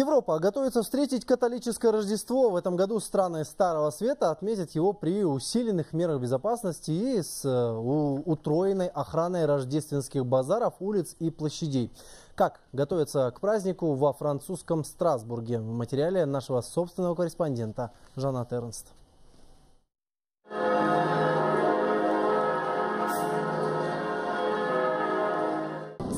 Европа готовится встретить католическое Рождество. В этом году страны Старого Света отметят его при усиленных мерах безопасности и с э, утроенной охраной рождественских базаров, улиц и площадей. Как готовятся к празднику во французском Страсбурге? В материале нашего собственного корреспондента Жанна Тернст.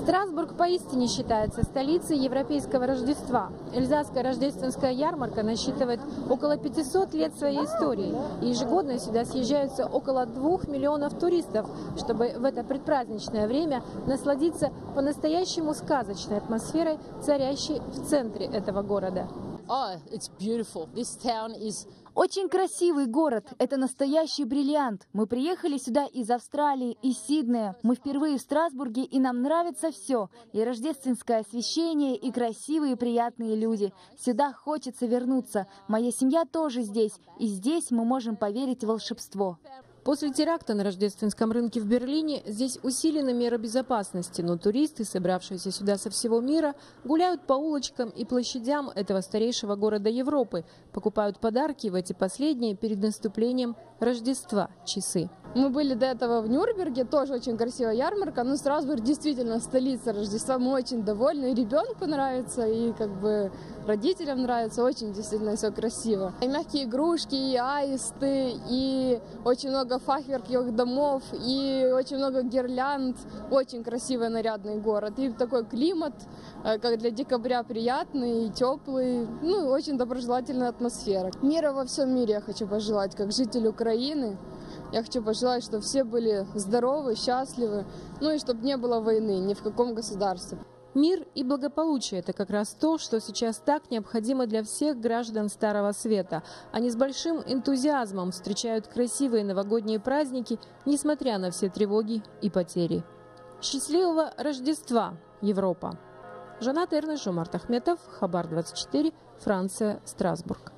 Страсбург поистине считается столицей европейского Рождества. Эльзасская рождественская ярмарка насчитывает около 500 лет своей истории. И ежегодно сюда съезжаются около двух миллионов туристов, чтобы в это предпраздничное время насладиться по-настоящему сказочной атмосферой, царящей в центре этого города. Oh, it's beautiful. This town is очень красивый город. Это настоящий бриллиант. Мы приехали сюда из Австралии, из Сиднея. Мы впервые в Страсбурге, и нам нравится все. И рождественское освещение, и красивые приятные люди. Сюда хочется вернуться. Моя семья тоже здесь. И здесь мы можем поверить в волшебство. После теракта на рождественском рынке в Берлине здесь усилены меры безопасности, но туристы, собравшиеся сюда со всего мира, гуляют по улочкам и площадям этого старейшего города Европы, покупают подарки в эти последние перед наступлением Рождества часы. Мы были до этого в Нюрнберге, тоже очень красивая ярмарка, но Страсбург действительно столица Рождества, мы очень довольны, и ребенку нравится, и как бы родителям нравится, очень действительно все красиво. И мягкие игрушки, и аисты, и очень много фахверковых домов, и очень много гирлянд, очень красивый нарядный город, и такой климат, э, как для декабря приятный, и теплый, ну, очень доброжелательная атмосфера. Мира во всем мире я хочу пожелать, как житель Украины, я хочу пожелать, чтобы все были здоровы, счастливы, ну и чтобы не было войны ни в каком государстве. Мир и благополучие – это как раз то, что сейчас так необходимо для всех граждан Старого Света. Они с большим энтузиазмом встречают красивые новогодние праздники, несмотря на все тревоги и потери. Счастливого Рождества, Европа! Жанат Эрнеш, Жомарт Ахметов, Хабар 24, Франция, Страсбург.